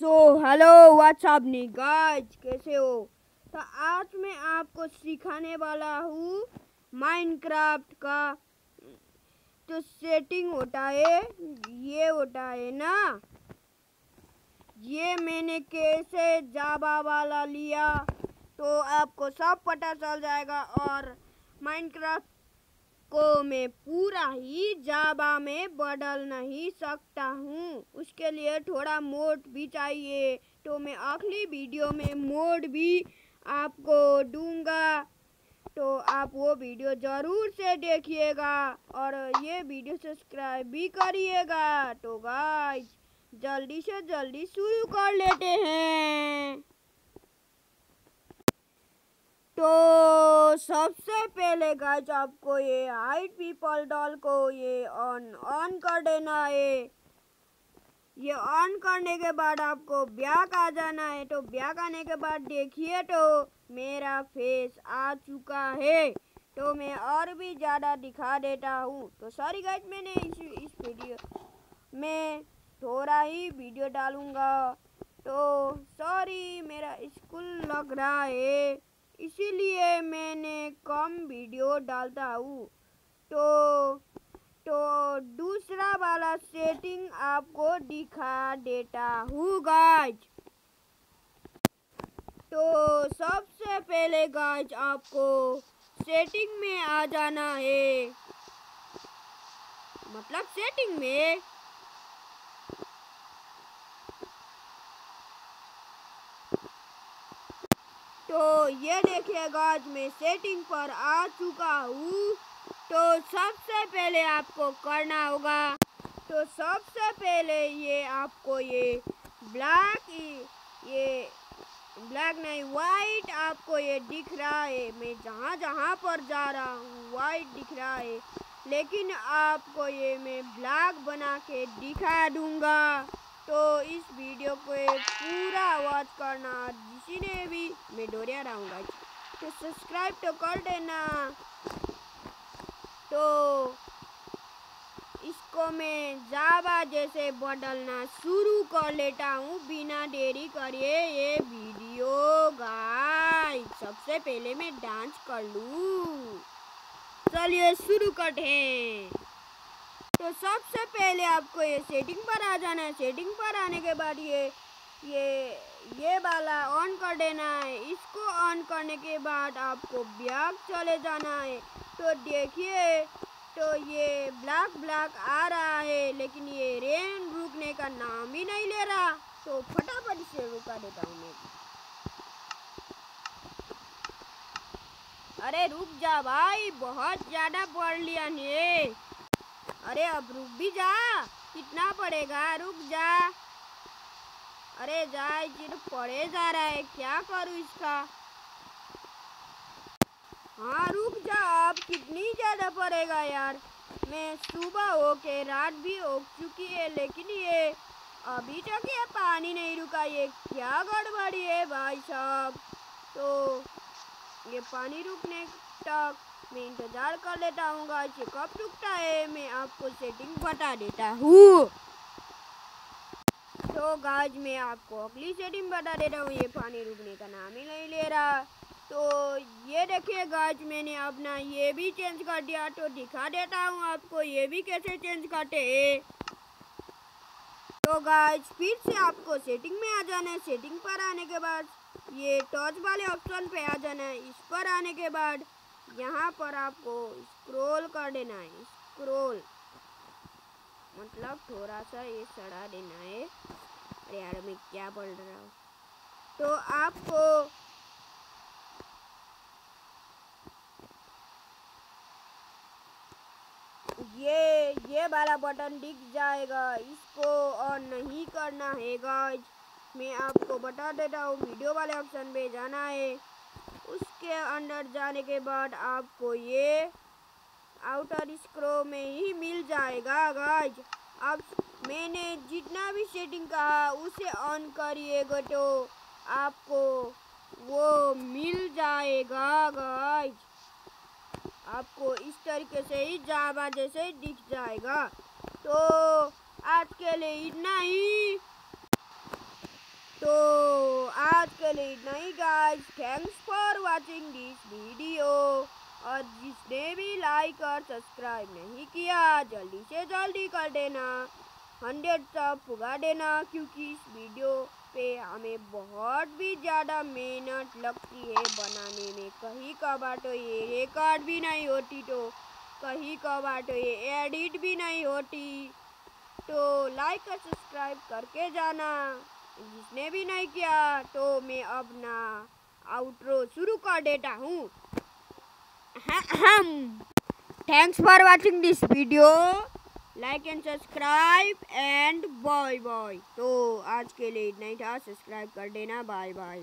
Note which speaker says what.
Speaker 1: सो hello what's up नी guys कैसे हो? तो आज मैं आपको सिखाने वाला हूँ माइनक्राफ्ट का। तो सेटिंग होता है, ये होता है ना? ये मैंने कैसे जाबा वाला लिया तो आपको सब पता चल जाएगा। और माइनक्राफ्ट को मैं पूरा ही जाबा में बदल नहीं सकता हूँ। उसके लिए थोड़ा मोड भी चाहिए। तो मैं अगली वीडियो में मोड भी आपको दूँगा। तो आप वो वीडियो ज़रूर से देखिएगा और ये वीडियो सब्सक्राइब भी करिएगा। तो गाइस, जल्दी से जल्दी शुरू कर लेते हैं। तो सबसे पहले गाइज़ आपको ये हाइट पीपल डॉल को ये ऑन ऑन कर देना है। ये ऑन करने के बाद आपको ब्याक आ जाना है। तो ब्याक आने के बाद देखिए तो मेरा फेस आ चुका है। तो मैं और भी ज़्यादा दिखा देता हूँ। तो सॉरी गाइज़ मैंने इस इस वीडियो में थोड़ा ही वीडियो डालूँगा। तो सॉरी मेरा स्कूल लग रहा है। इसीलिए मैंने कम वीडियो डालता हूँ। तो तो दूसरा वाला सेटिंग आपको दिखा देता हूँ गाइज़ तो सबसे पहले गाइज़ आपको सेटिंग में आ जाना है। मतलब सेटिंग में? तो ये देखिए गाज मैं सेटिंग पर आ चुका हूँ। तो सबसे पहले आपको करना होगा तो सबसे पहले ये आपको ये ब्लैक ये ब्लैक नहीं वाइट आपको ये दिख रहा है। मैं जहाँ जहाँ पर जा रहा हूँ वाइट दिख रहा है। लेकिन आपको ये मैं ब्लैक बना के दिखा दूँगा। तो इस वीडियो को पूरा वॉच करना जिसी ने भी मैं डोरिया रहूँगा तो सब्सक्राइब तो कर देना। तो इसको मैं जावा जैसे बदलना शुरू कर लेता हूँ बिना देरी करिए ये वीडियो। गाइस सबसे पहले मैं डांस कर लूँ। चलिए शुरू करते हैं। तो सबसे पहले आपको ये सेटिंग पर आ जाना है। सेटिंग पर आने के बाद ये ये ये वाला ऑन कर देना है। इसको ऑन करने के बाद आपको ब्लैक चले जाना है। तो देखिए तो ये ब्लैक ब्लैक आ रहा है, लेकिन ये रेन रुकने का नाम ही नहीं ले रहा। तो फटाफट से रुका देता हूँ मैं। अरे रुक जा भाई, बहुत ज़्यादा पढ़ लिया ने। अरे अब रुक भी जा, कितना पड़ेगा? रुक जा। अरे जा पड़े जा रहा है, क्या करूँ इसका? हाँ रुक जा, अब कितनी ज़्यादा पड़ेगा यार। मैं सुबह हो के रात भी हो चुकी है, लेकिन ये अभी तक ये पानी नहीं रुका, ये क्या गड़बड़ी है भाई साहब। तो ये पानी रुकने तक मैं इंतज़ार कर लेता हूँ गाइस कब रुकता है? मैं आपको सेटिंग बता देता हूँ। तो गाज मैं आपको अगली सेटिंग बता देता हूँ, ये पानी रुकने का नाम ही नहीं ले रहा। तो ये देखिए गाज मैंने अपना ये भी चेंज कर दिया तो दिखा देता हूँ आपको ये भी कैसे चेंज करते हैं। तो गाज फिर से आपको सेटिंग में आ जाना है। सेटिंग पर आने के बाद ये टॉर्च वाले ऑप्शन पे आ जाना है। इस पर आने के बाद यहाँ पर आपको स्क्रॉल कर देना है स्क्रॉल मतलब थोड़ा सा ये सड़ा देना है। अरे यार, मैं क्या बोल रहा हूँ? तो आपको ये ये वाला बटन दिख जाएगा। इसको ऑन नहीं करना है गाइज़ मैं आपको बता देता हूँ वीडियो वाले ऑप्शन पे जाना है। उसके अंदर जाने के बाद आपको ये आउटर स्क्रो में ही मिल जाएगा गाइज़ अब मैंने जितना भी सेटिंग कहा, उसे ऑन करिएगा तो आपको वो मिल जाएगा गाइज़ आपको इस तरीके से ही जावा जैसे दिख जाएगा. तो आज के लिए इतना ही. तो आज के लिए इतना ही guys thanks for watching this video और जिसने भी लाइक और सब्सक्राइब नहीं किया, जल्दी से जल्दी कर देना। हंड्रेड सब पुगा देना, क्योंकि इस वीडियो पे हमें बहुत भी ज़्यादा मेहनत लगती है बनाने में। कहीं कबार तो ये रिकॉर्ड भी नहीं होती तो कहीं कबार तो ये एडिट भी नहीं होती। तो लाइक और सब्सक्राइब करके जाना। जिसने भी नहीं किया तो मैं अपना आउटरो शुरू कर देता हूँ। Thanks for watching this video like and subscribe and bye bye तो आज के लिए इतना ही था। सब्सक्राइब कर देना। Bye bye